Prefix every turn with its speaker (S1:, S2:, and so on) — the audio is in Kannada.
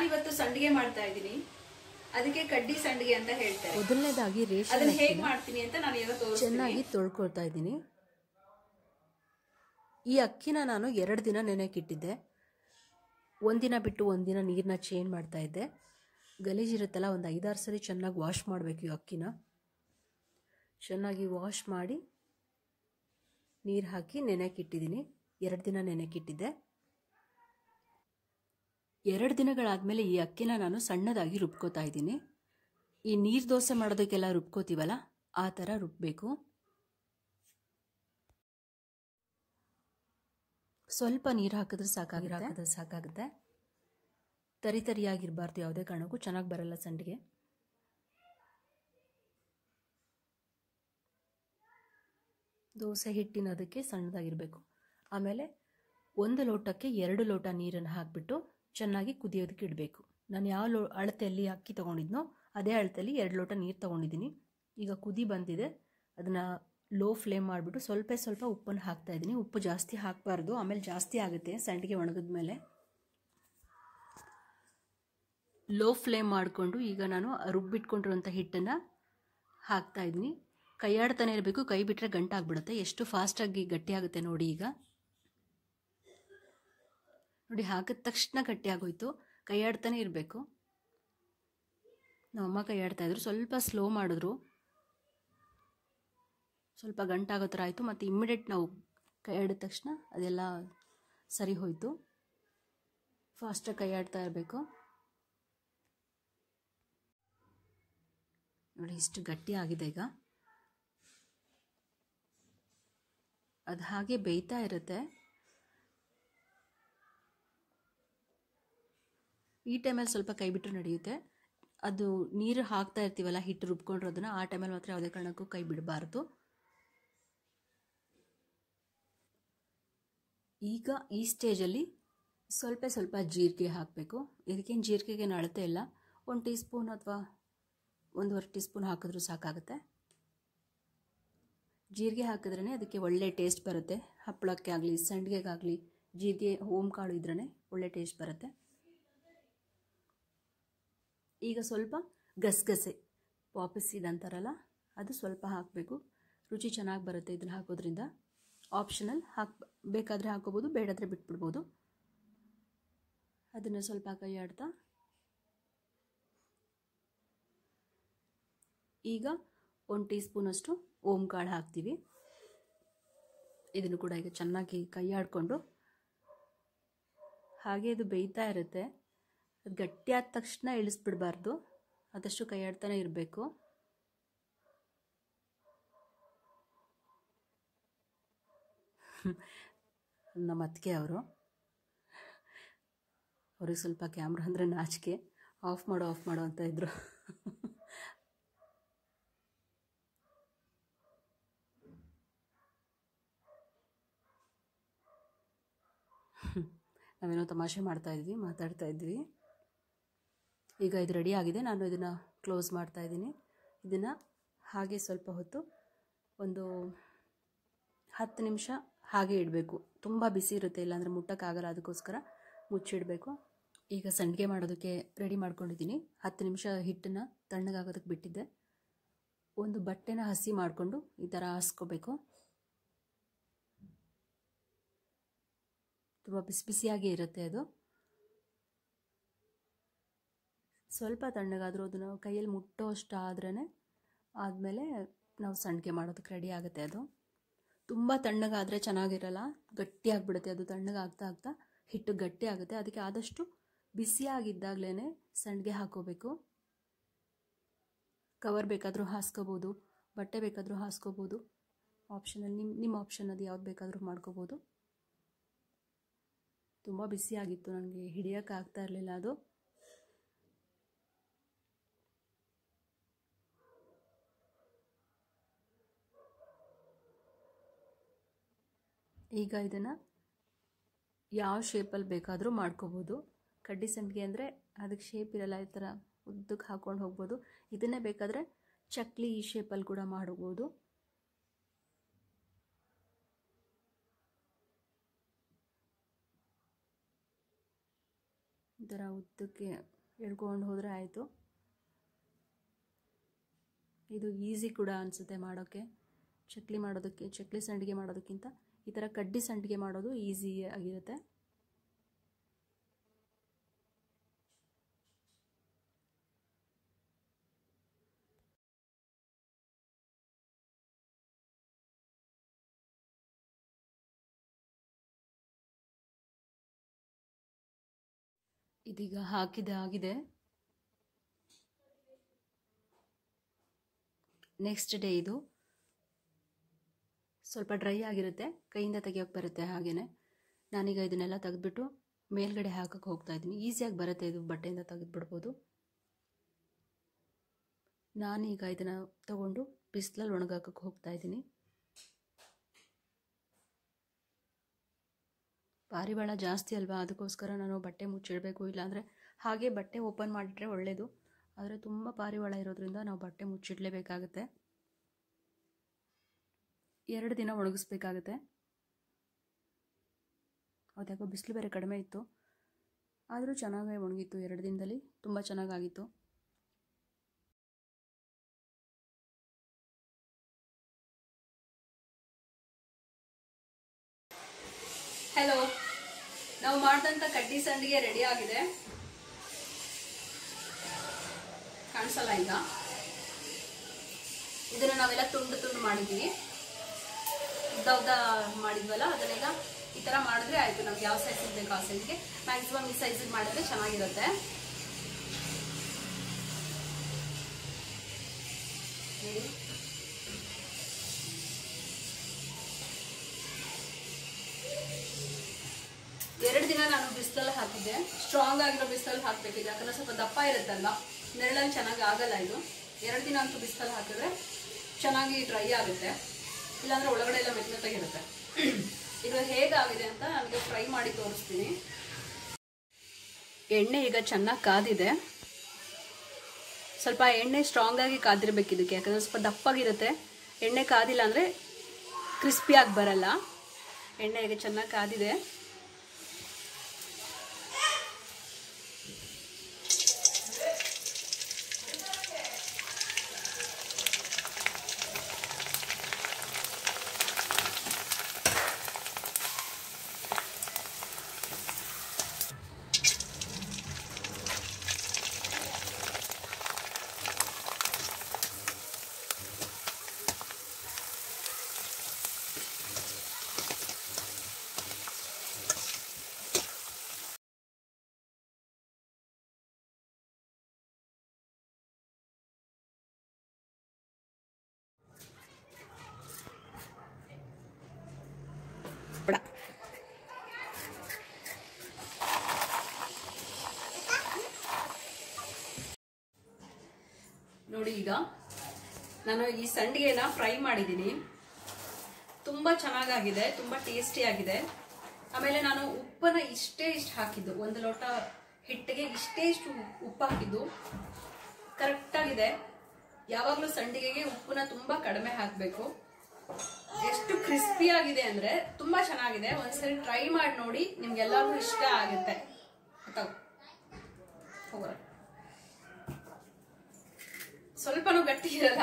S1: ನಾನಿವತ್ತು ಸಂಡಿಗೆ ಮಾಡ್ತಾ ಇದ್ದೀನಿ. ಅದಕ್ಕೆ ಕಡ್ಡಿ ಸಂಡಿಗೆ ಅಂತ ಹೇಳ್ತಾರೆ.
S2: ಮೊದಲನೇದಾಗಿ ರೇಷನ್
S1: ಅದನ್ನ ಹೇಗ್ ಮಾಡ್ತೀನಿ ಅಂತ ನಾನು ಈಗ ತೋರಿಸ್ತೀನಿ.
S2: ಚೆನ್ನಾಗಿ ತೊಳ್ಕೊಳ್ತಾ ಇದ್ದೀನಿ. ಈ ಅಕ್ಕಿನ ನಾನು ಎರಡು ದಿನ ನೆನೆಯಕ್ಕಿಟ್ಟಿದ್ದೆ ಒಂದಿನ ಬಿಟ್ಟು ಒಂದಿನ ನೀರನ್ನ ಚೇಂಜ್ ಮಾಡ್ತಾ ಇದ್ದೆ. ಗಲೀಜಿರುತ್ತಲ್ಲ ಒಂದು ಐದಾರು ಸರಿ ಚೆನ್ನಾಗಿ ವಾಶ್ ಮಾಡಬೇಕು ಈ ಅಕ್ಕಿನ. ಚೆನ್ನಾಗಿ ವಾಶ್ ಮಾಡಿ ನೀರು ಹಾಕಿ ನೆನೆಯಕ್ಕಿಟ್ಟಿದ್ದೀನಿ ಎರಡು ದಿನ ನೆನೆಯಕ್ಕಿಟ್ಟಿದ್ದೆ ಎರಡು ದಿನಗಳಾದಮೇಲೆ ಈ ಅಕ್ಕಿನ ನಾನು ಸಣ್ಣದಾಗಿ ರುಬ್ಕೋತಾ ಇದ್ದೀನಿ. ಈ ನೀರು ದೋಸೆ ಮಾಡೋದಕ್ಕೆಲ್ಲ ರುಬ್ಕೋತೀವಲ್ಲ ಆ ಥರ ರುಬ್ಬಬೇಕು ಸ್ವಲ್ಪ ನೀರು ಹಾಕಿದ್ರೆ ಸಾಕಾಗಿ ಹಾಕಿದ್ರೆ ಸಾಕಾಗುತ್ತೆ. ತರಿ ತರಿಯಾಗಿರಬಾರ್ದು ಯಾವುದೇ ಕಾರಣಕ್ಕೂ ಚೆನ್ನಾಗಿ ಬರಲ್ಲ ಸಂಡಿಗೆ. ದೋಸೆ ಹಿಟ್ಟಿನ ಅದಕ್ಕೆ ಸಣ್ಣದಾಗಿರಬೇಕು. ಆಮೇಲೆ ಒಂದು ಲೋಟಕ್ಕೆ ಎರಡು ಲೋಟ ನೀರನ್ನು ಹಾಕಿಬಿಟ್ಟು ಚೆನ್ನಾಗಿ ಕುದಿಯೋದಕ್ಕೆ ಇಡಬೇಕು. ನಾನು ಯಾವ ಲೋ, ಅಳತೆಯಲ್ಲಿ ಅಕ್ಕಿ ತೊಗೊಂಡಿದ್ನೋ ಅದೇ ಅಳತೆಯಲ್ಲಿ ಎರಡು ಲೋಟ ನೀರು ತೊಗೊಂಡಿದ್ದೀನಿ. ಈಗ ಕುದಿ ಬಂದಿದೆ. ಅದನ್ನು ಲೋ ಫ್ಲೇಮ್ ಮಾಡಿಬಿಟ್ಟು ಸ್ವಲ್ಪ ಸ್ವಲ್ಪ ಉಪ್ಪನ್ನು ಹಾಕ್ತಾ ಇದ್ದೀನಿ. ಉಪ್ಪು ಜಾಸ್ತಿ ಹಾಕಬಾರ್ದು. ಆಮೇಲೆ ಜಾಸ್ತಿ ಆಗುತ್ತೆ. ಸಂಡಿಗೆ ಒಣಗಿದ ಮೇಲೆ ಲೋ ಫ್ಲೇಮ್ ಮಾಡಿಕೊಂಡು ಈಗ ನಾನು ರುಬ್ಬಿಟ್ಕೊಂಡಿರುವಂಥ ಹಿಟ್ಟನ್ನು ಹಾಕ್ತಾ ಇದ್ದೀನಿ. ಕೈಯಾಡ್ತಾನೆ ಇರಬೇಕು. ಕೈ ಬಿಟ್ಟರೆ ಗಂಟಾಗ್ಬಿಡುತ್ತೆ. ಎಷ್ಟು ಫಾಸ್ಟಾಗಿ ಗಟ್ಟಿಯಾಗುತ್ತೆ ನೋಡಿ ಈಗ. ನೋಡಿ, ಹಾಕಿದ ತಕ್ಷಣ ಗಟ್ಟಿಯಾಗೋಯ್ತು. ಕೈಯಾಡ್ತಾನೆ ಇರಬೇಕು. ನಮ್ಮಮ್ಮ ಕೈಯಾಡ್ತಾ ಇದ್ರು. ಸ್ವಲ್ಪ ಸ್ಲೋ ಮಾಡಿದ್ರು. ಸ್ವಲ್ಪ ಗಂಟಾಗೋ ಥರ ಆಯಿತು. ಮತ್ತು ಇಮ್ಮಿಡಿಯೇಟ್ ನಾವು ಕೈಯಾಡಿದ ತಕ್ಷಣ ಅದೆಲ್ಲ ಸರಿ ಹೋಯಿತು. ಫಾಸ್ಟಾಗಿ ಕೈ ಆಡ್ತಾ ಇರಬೇಕು. ನೋಡಿ, ಇಷ್ಟು ಗಟ್ಟಿ ಆಗಿದೆ ಈಗ. ಅದು ಹಾಗೆ ಬೇಯ್ತಾ ಇರುತ್ತೆ. ಈ ಟೈಮಲ್ಲಿ ಸ್ವಲ್ಪ ಕೈ ಬಿಟ್ಟರೆ ನಡೆಯುತ್ತೆ. ಅದು ನೀರು ಹಾಕ್ತಾ ಇರ್ತೀವಲ್ಲ, ಹಿಟ್ಟು ರುಬ್ಕೊಂಡಿರೋದನ್ನ, ಆ ಟೈಮಲ್ಲಿ ಮಾತ್ರ ಯಾವುದೇ ಕಾರಣಕ್ಕೂ ಕೈ ಬಿಡಬಾರ್ದು. ಈಗ ಈ ಸ್ಟೇಜಲ್ಲಿ ಸ್ವಲ್ಪ ಸ್ವಲ್ಪ ಜೀರಿಗೆ ಹಾಕಬೇಕು. ಇದಕ್ಕೇನು ಜೀರಿಗೆಗೆ ಅಳತೆ ಇಲ್ಲ. ಒಂದು ಟೀ ಸ್ಪೂನ್ ಅಥವಾ ಒಂದೂವರೆ ಟೀ ಸ್ಪೂನ್ ಹಾಕಿದ್ರೂ ಸಾಕಾಗುತ್ತೆ. ಜೀರಿಗೆ ಹಾಕಿದ್ರೇ ಅದಕ್ಕೆ ಒಳ್ಳೆ ಟೇಸ್ಟ್ ಬರುತ್ತೆ. ಹಪ್ಪಳಕ್ಕೆ ಆಗಲಿ ಸಂಡಿಗೆಗಾಗಲಿ, ಜೀರಿಗೆ ಓಮ್ ಕಾಳು ಇದ್ರೇ ಒಳ್ಳೆ ಟೇಸ್ಟ್ ಬರುತ್ತೆ. ಈಗ ಸ್ವಲ್ಪ ಗಸಗಸೆ. ಪಾಪಿಸ್ ಅಂತಾರಲ್ಲ ಅದು ಸ್ವಲ್ಪ ಹಾಕಬೇಕು. ರುಚಿ ಚೆನ್ನಾಗಿ ಬರುತ್ತೆ ಇದನ್ನು ಹಾಕೋದ್ರಿಂದ. ಆಪ್ಷನಲ್ ಹಾಕ್, ಬೇಕಾದರೆ ಹಾಕೋಬೋದು, ಬೇಡಾದರೆ ಬಿಟ್ಬಿಡ್ಬೋದು. ಅದನ್ನು ಸ್ವಲ್ಪ ಕೈ ಈಗ ಒಂದು ಟೀ ಸ್ಪೂನಷ್ಟು ಓಮ್ ಕಾಳು ಹಾಕ್ತೀವಿ. ಇದನ್ನು ಕೂಡ ಈಗ ಚೆನ್ನಾಗಿ ಕೈ ಹಾಗೆ ಅದು ಬೇಯ್ತಾ ಇರುತ್ತೆ. ಅದು ಗಟ್ಟಿಯಾದ ತಕ್ಷಣ ಇಳಿಸ್ಬಿಡಬಾರ್ದು. ಆದಷ್ಟು ಕೈ ಆಡ್ತಾನೆ ಇರಬೇಕು. ನಮ್ಮ ಅತ್ತಿಗೆ ಅವರು. ಅವ್ರಿಗೆ ಸ್ವಲ್ಪ ಕ್ಯಾಮ್ರಾ ಅಂದರೆ ನಾಚಿಕೆ. ಆಫ್ ಮಾಡು ಆಫ್ ಮಾಡು ಅಂತ ಇದ್ರು. ನಾವೇನೋ ತಮಾಷೆ ಮಾಡ್ತಾ ಇದ್ವಿ, ಮಾತಾಡ್ತಾ ಇದ್ವಿ. ಈಗ ಇದು ರೆಡಿ ಆಗಿದೆ. ನಾನು ಇದನ್ನು ಕ್ಲೋಸ್ ಮಾಡ್ತಾ ಇದ್ದೀನಿ. ಇದನ್ನು ಹಾಗೆ ಸ್ವಲ್ಪ ಹೊತ್ತು ಒಂದು ಹತ್ತು ನಿಮಿಷ ಹಾಗೆ ಇಡಬೇಕು. ತುಂಬ ಬಿಸಿ ಇರುತ್ತೆ, ಇಲ್ಲಾಂದರೆ ಮುಟ್ಟಕ್ಕಾಗಲ್ಲ ಅದಕ್ಕೋಸ್ಕರ ಮುಚ್ಚಿಡಬೇಕು. ಈಗ ಸಂಡಿಗೆ ಮಾಡೋದಕ್ಕೆ ರೆಡಿ ಮಾಡ್ಕೊಂಡಿದ್ದೀನಿ. ಹತ್ತು ನಿಮಿಷ ಹಿಟ್ಟನ್ನು ತಣ್ಣಗಾಗೋದಕ್ಕೆ ಬಿಟ್ಟಿದ್ದೆ. ಒಂದು ಬಟ್ಟೆನ ಹಸಿ ಮಾಡಿಕೊಂಡು ಈ ಥರ ಹಾಸ್ಕೋಬೇಕು. ತುಂಬ ಬಿಸಿ ಬಿಸಿಯಾಗಿ ಇರುತ್ತೆ ಅದು. ಸ್ವಲ್ಪ ತಣ್ಣಗಾದರೂ ಅದು ನಾವು ಕೈಯಲ್ಲಿ ಮುಟ್ಟೋ ಅಷ್ಟು ಆದಮೇಲೆ ನಾವು ಸಂಡಿಗೆ ಮಾಡೋದಕ್ಕೆ ರೆಡಿ ಆಗುತ್ತೆ ಅದು. ತುಂಬ ತಣ್ಣಗಾದರೆ ಚೆನ್ನಾಗಿರಲ್ಲ, ಗಟ್ಟಿಯಾಗಿಬಿಡುತ್ತೆ ಅದು ತಣ್ಣಗಾಗ್ತಾ ಆಗ್ತಾ, ಹಿಟ್ಟು ಗಟ್ಟಿ ಆಗುತ್ತೆ. ಅದಕ್ಕೆ ಆದಷ್ಟು ಬಿಸಿಯಾಗಿದ್ದಾಗಲೇ ಸಂಡಿಗೆ ಹಾಕೋಬೇಕು. ಕವರ್ ಬೇಕಾದರೂ ಹಾಸ್ಕೋಬೋದು, ಬಟ್ಟೆ ಬೇಕಾದರೂ ಹಾಸ್ಕೋಬೋದು. ಆಪ್ಷನಲ್ಲಿ ನಿಮ್ಮ ನಿಮ್ಮ ಆಪ್ಷನ್ ಅದು ಯಾವ್ದು ಬೇಕಾದರೂ ಮಾಡ್ಕೋಬೋದು. ತುಂಬ ಬಿಸಿಯಾಗಿತ್ತು ನನಗೆ ಹಿಡಿಯೋಕ್ಕಾಗ್ತಾ ಇರಲಿಲ್ಲ ಅದು. ಈಗ ಇದನ್ನು ಯಾವ ಶೇಪಲ್ಲಿ ಬೇಕಾದರೂ ಮಾಡ್ಕೋಬೋದು. ಕಡ್ಡಿ ಸಂಡಿಗೆ ಅಂದರೆ ಅದಕ್ಕೆ ಶೇಪ್ ಇರಲ್ಲ, ಈ ಥರ ಉದ್ದಕ್ಕೆ ಹಾಕ್ಕೊಂಡು ಹೋಗ್ಬೋದು. ಇದನ್ನೇ ಬೇಕಾದರೆ ಚಕ್ಲಿ ಈ ಶೇಪಲ್ಲಿ ಕೂಡ ಮಾಡ್ಬೋದು. ಥರ ಉದ್ದಕ್ಕೆ ಎಳ್ಕೊಂಡು ಹೋದರೆ ಆಯಿತು. ಇದು ಈಸಿ ಕೂಡ ಅನಿಸುತ್ತೆ ಮಾಡೋಕ್ಕೆ. ಚಕ್ಲಿ ಮಾಡೋದಕ್ಕೆ, ಚಕ್ಲಿ ಸಂಡಿಗೆ ಮಾಡೋದಕ್ಕಿಂತ ಈ ಥರ ಕಡ್ಡಿ ಸಂಡಿಗೆ ಮಾಡೋದು ಈಸಿ ಆಗಿರುತ್ತೆ. ಇದೀಗ ಹಾಕಿದೆ ಆಗಿದೆ. ನೆಕ್ಸ್ಟ್ ಡೇ ಇದು ಸ್ವಲ್ಪ ಡ್ರೈ ಆಗಿರುತ್ತೆ, ಕೈಯಿಂದ ತೆಗೆಯೋಕೆ ಬರುತ್ತೆ ಹಾಗೆಯೇ ನಾನೀಗ ಇದನ್ನೆಲ್ಲ ತೆಗೆದ್ಬಿಟ್ಟು ಮೇಲ್ಗಡೆ ಹಾಕಕ್ಕೆ ಹೋಗ್ತಾ ಇದ್ದೀನಿ. ಈಸಿಯಾಗಿ ಬರುತ್ತೆ ಇದು ಬಟ್ಟೆಯಿಂದ ತೆಗೆದುಬಿಡ್ಬೋದು. ನಾನೀಗ ಇದನ್ನು ತಗೊಂಡು ಬಿಸಿಲಲ್ಲಿ ಒಣಗಾಕಕ್ಕೆ ಹೋಗ್ತಾ ಇದ್ದೀನಿ. ಪಾರಿವಾಳ ಜಾಸ್ತಿ ಅಲ್ವಾ? ಅದಕ್ಕೋಸ್ಕರ ನಾನು ಬಟ್ಟೆ ಮುಚ್ಚಿಡಬೇಕು. ಇಲ್ಲಾಂದರೆ ಹಾಗೆ ಬಟ್ಟೆ ಓಪನ್ ಮಾಡಿಟ್ರೆ ಒಳ್ಳೆಯದು ಆದರೆ ತುಂಬ ಪಾರಿವಾಳ ಇರೋದ್ರಿಂದ ನಾವು ಬಟ್ಟೆ ಮುಚ್ಚಿಡಲೇಬೇಕಾಗತ್ತೆ. ಎರಡು ದಿನ ಒಣಗಿಸ್ಬೇಕಾಗತ್ತೆ. ಅದ್ಯಾಕೋ ಬಿಸಿಲು ಬೇರೆ ಕಡಿಮೆ ಇತ್ತು. ಆದರೂ ಚೆನ್ನಾಗೇ ಒಣಗಿತ್ತು ಎರಡು ದಿನದಲ್ಲಿ. ತುಂಬ ಚೆನ್ನಾಗಾಗಿತ್ತು.
S1: ಹಲೋ ನಾವು ಮಾಡಿದಂಥ ಕಡ್ಡಿ ಸಂಡಿಗೆ ರೆಡಿ ಆಗಿದೆ. ಕಾಣಿಸಲ್ಲ ಈಗ. ಇದನ್ನು ನಾವೆಲ್ಲ ತುಂಡು ತುಂಡು ಮಾಡಿದ್ವಿ ಉದ್ದ ಮಾಡಿದ್ವಲ್ಲ, ಅದನ್ನೆಲ್ಲ ಈ ತರ ಮಾಡಿದ್ರೆ ಆಯ್ತು. ನಮ್ಗೆ ಯಾವ ಸೈಜ್ ಬೇಕು ಆ ಸೈಜ್ಗೆ ಮ್ಯಾಕ್ಸಿಮಮ್ ಈ ಸೈಜಿಗೆ ಮಾಡಿದ್ರೆ ಚೆನ್ನಾಗಿರುತ್ತೆ. ಎರಡು ದಿನ ನಾನು ಬಿಸಿಲಲ್ಲಿ ಹಾಕಿದ್ದೆ. ಸ್ಟ್ರಾಂಗ್ ಆಗಿರೋ ಬಿಸಿಲಲ್ಲಿ ಹಾಕ್ಬೇಕಿದೆ. ಯಾಕಂದ್ರೆ ಸ್ವಲ್ಪ ದಪ್ಪ ಇರುತ್ತಲ್ಲ, ನೆರಳಲ್ಲಿ ಚೆನ್ನಾಗಿ ಆಗಲ್ಲ ಇದು. ಎರಡು ದಿನ ಅಂತೂ ಬಿಸಿಲಲ್ಲಿ ಹಾಕಿದ್ರೆ ಚೆನ್ನಾಗಿ ಡ್ರೈ ಆಗುತ್ತೆ. ಇಲ್ಲಾಂದ್ರೆ ಒಳಗಡೆ ಎಲ್ಲ ಮೆತ್ತ ಮೆತ್ತಗಿರುತ್ತೆ ಇದು ಹೇಗಾಗಿದೆ ಅಂತ ನನಗೆ ಫ್ರೈ ಮಾಡಿ ತೋರಿಸ್ತೀನಿ. ಎಣ್ಣೆ ಈಗ ಚೆನ್ನಾಗಿ ಕಾದಿದೆ. ಸ್ವಲ್ಪ ಎಣ್ಣೆ ಸ್ಟ್ರಾಂಗ್ ಆಗಿ ಕಾದಿರ್ಬೇಕು ಇದಕ್ಕೆ, ಯಾಕಂದ್ರೆ ಸ್ವಲ್ಪ ದಪ್ಪಾಗಿರುತ್ತೆ. ಎಣ್ಣೆ ಕಾದಿಲ್ಲ ಅಂದರೆ ಕ್ರಿಸ್ಪಿಯಾಗಿ ಬರಲ್ಲ. ಎಣ್ಣೆ ಈಗ ಚೆನ್ನಾಗಿ ಕಾದಿದೆ. ನೋಡಿ ಈಗ ನಾನು ಈ ಸಂಡಿಗೆನ ಫ್ರೈ ಮಾಡಿದ್ದೀನಿ. ತುಂಬ ಚೆನ್ನಾಗಾಗಿದೆ, ತುಂಬ ಟೇಸ್ಟಿ ಆಗಿದೆ. ಆಮೇಲೆ ನಾನು ಉಪ್ಪನ್ನ ಇಷ್ಟೇ ಇಷ್ಟು ಹಾಕಿದ್ದು. ಒಂದು ಲೋಟ ಹಿಟ್ಟಿಗೆ ಇಷ್ಟೇ ಇಷ್ಟು ಉಪ್ಪು ಹಾಕಿದ್ದು. ಕರೆಕ್ಟ್ ಆಗಿದೆ. ಯಾವಾಗಲೂ ಸಂಡಿಗೆಗೆ ಉಪ್ಪನ್ನ ತುಂಬ ಕಡಿಮೆ ಹಾಕಬೇಕು. ಎಷ್ಟು ಕ್ರಿಸ್ಪಿ ಆಗಿದೆ ಅಂದ್ರೆ ತುಂಬಾ ಚೆನ್ನಾಗಿದೆ. ಒಂದ್ಸರಿ ಟ್ರೈ ಮಾಡಿ ನೋಡಿ ನಿಮ್ಗೆಲ್ಲರಿಗೂ ಇಷ್ಟ ಆಗುತ್ತೆ. ಹೋಗೋ ಹೋಗೋಣ. ಸ್ವಲ್ಪನೂ ಗಟ್ಟಿ ಇರಲ್ಲ.